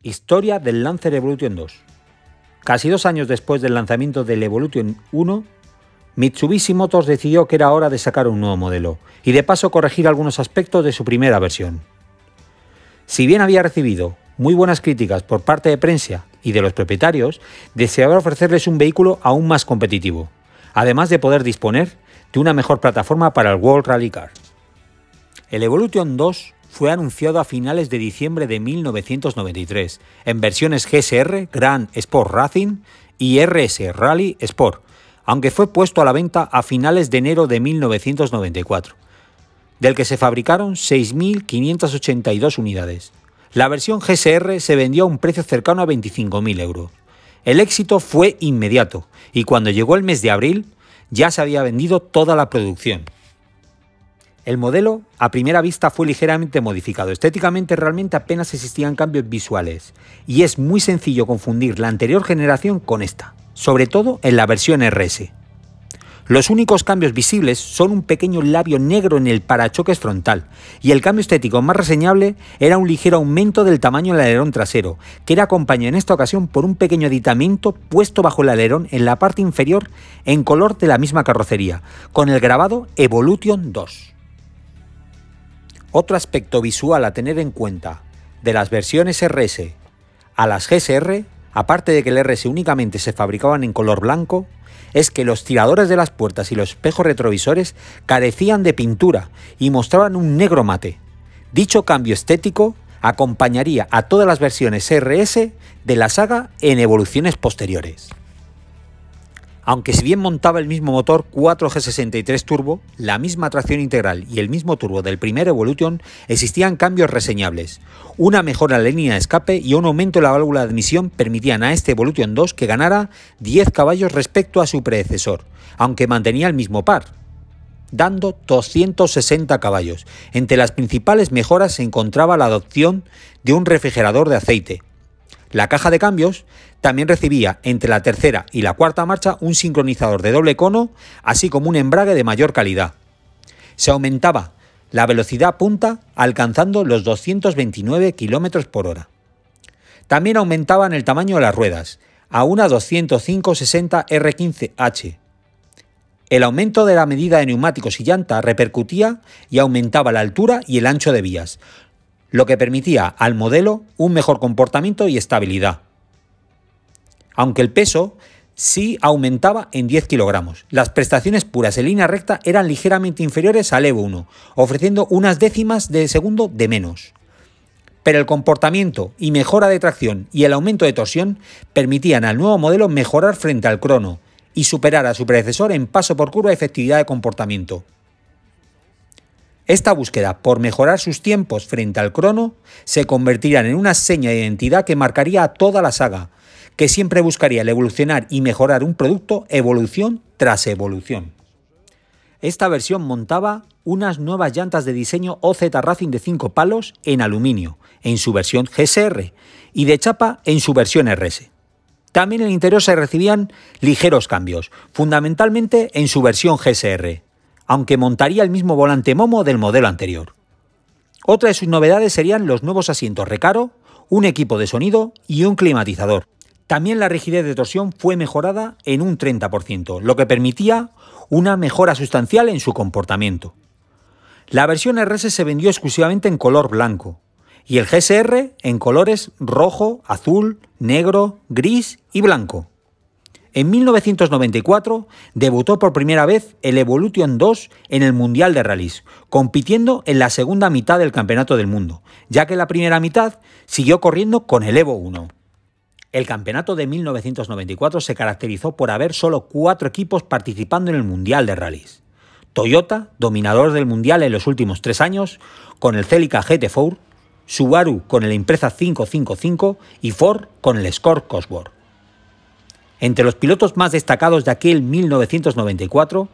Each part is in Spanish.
Historia del Lancer Evolution 2. Casi dos años después del lanzamiento del Evolution 1, Mitsubishi Motors decidió que era hora de sacar un nuevo modelo y de paso corregir algunos aspectos de su primera versión. Si bien había recibido muy buenas críticas por parte de prensa y de los propietarios, deseaba ofrecerles un vehículo aún más competitivo, además de poder disponer de una mejor plataforma para el World Rally Car. El Evolution 2 fue anunciado a finales de diciembre de 1993 en versiones GSR, Grand Sport Racing y RS Rally Sport, aunque fue puesto a la venta a finales de enero de 1994, del que se fabricaron 6.582 unidades. La versión GSR se vendió a un precio cercano a 25.000 euros. El éxito fue inmediato y cuando llegó el mes de abril ya se había vendido toda la producción. El modelo a primera vista fue ligeramente modificado. Estéticamente realmente apenas existían cambios visuales y es muy sencillo confundir la anterior generación con esta sobre todo en la versión RS. Los únicos cambios visibles son un pequeño labio negro en el parachoques frontal, y el cambio estético más reseñable era un ligero aumento del tamaño del alerón trasero, que era acompañado en esta ocasión por un pequeño aditamento puesto bajo el alerón en la parte inferior en color de la misma carrocería, con el grabado Evolution 2. Otro aspecto visual a tener en cuenta de las versiones RS a las GSR aparte de que el RS únicamente se fabricaban en color blanco, es que los tiradores de las puertas y los espejos retrovisores carecían de pintura y mostraban un negro mate. Dicho cambio estético acompañaría a todas las versiones RS de la saga en evoluciones posteriores. Aunque si bien montaba el mismo motor 4G63 Turbo, la misma tracción integral y el mismo turbo del primer Evolution, existían cambios reseñables. Una mejora en la línea de escape y un aumento en la válvula de admisión permitían a este Evolution 2 que ganara 10 caballos respecto a su predecesor, aunque mantenía el mismo par, dando 260 caballos. Entre las principales mejoras se encontraba la adopción de un refrigerador de aceite, la caja de cambios también recibía entre la tercera y la cuarta marcha un sincronizador de doble cono, así como un embrague de mayor calidad. Se aumentaba la velocidad punta alcanzando los 229 km por hora. También aumentaban el tamaño de las ruedas, a una 205-60 R15H. El aumento de la medida de neumáticos y llanta repercutía y aumentaba la altura y el ancho de vías, lo que permitía al modelo un mejor comportamiento y estabilidad. Aunque el peso sí aumentaba en 10 kilogramos. Las prestaciones puras en línea recta eran ligeramente inferiores al Evo 1, ofreciendo unas décimas de segundo de menos. Pero el comportamiento y mejora de tracción y el aumento de torsión permitían al nuevo modelo mejorar frente al crono y superar a su predecesor en paso por curva efectividad de comportamiento. Esta búsqueda por mejorar sus tiempos frente al crono se convertiría en una seña de identidad que marcaría a toda la saga, que siempre buscaría el evolucionar y mejorar un producto evolución tras evolución. Esta versión montaba unas nuevas llantas de diseño OZ Racing de 5 palos en aluminio, en su versión GSR, y de chapa en su versión RS. También en el interior se recibían ligeros cambios, fundamentalmente en su versión GSR, aunque montaría el mismo volante Momo del modelo anterior. Otra de sus novedades serían los nuevos asientos recaro, un equipo de sonido y un climatizador. También la rigidez de torsión fue mejorada en un 30%, lo que permitía una mejora sustancial en su comportamiento. La versión RS se vendió exclusivamente en color blanco y el GSR en colores rojo, azul, negro, gris y blanco. En 1994 debutó por primera vez el Evolution 2 en el Mundial de Rallys, compitiendo en la segunda mitad del Campeonato del Mundo, ya que la primera mitad siguió corriendo con el Evo 1. El campeonato de 1994 se caracterizó por haber solo cuatro equipos participando en el Mundial de Rallys. Toyota, dominador del Mundial en los últimos tres años, con el Celica GT4, Subaru con el Impreza 555 y Ford con el Score Cosworth. Entre los pilotos más destacados de aquel 1994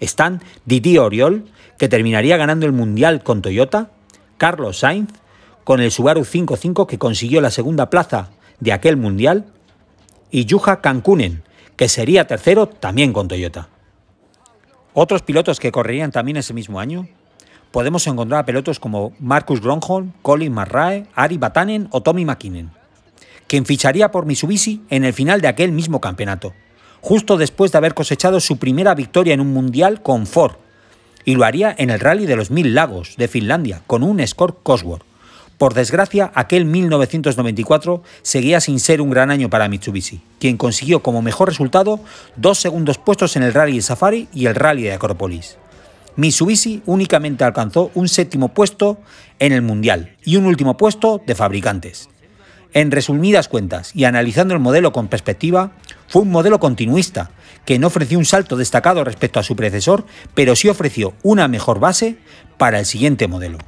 están Didier Oriol, que terminaría ganando el Mundial con Toyota, Carlos Sainz, con el Subaru 55 que consiguió la segunda plaza de aquel Mundial, y Yuha Kankunen, que sería tercero también con Toyota. Otros pilotos que correrían también ese mismo año, podemos encontrar a pilotos como Marcus Gronholm, Colin McRae, Ari Batanen o Tommy McKinnon. Quien ficharía por Mitsubishi en el final de aquel mismo campeonato, justo después de haber cosechado su primera victoria en un mundial con Ford, y lo haría en el Rally de los Mil Lagos de Finlandia con un Score Cosworth. Por desgracia, aquel 1994 seguía sin ser un gran año para Mitsubishi, quien consiguió como mejor resultado dos segundos puestos en el Rally de Safari y el Rally de Acropolis. Mitsubishi únicamente alcanzó un séptimo puesto en el Mundial y un último puesto de fabricantes. En resumidas cuentas y analizando el modelo con perspectiva, fue un modelo continuista, que no ofreció un salto destacado respecto a su predecesor, pero sí ofreció una mejor base para el siguiente modelo.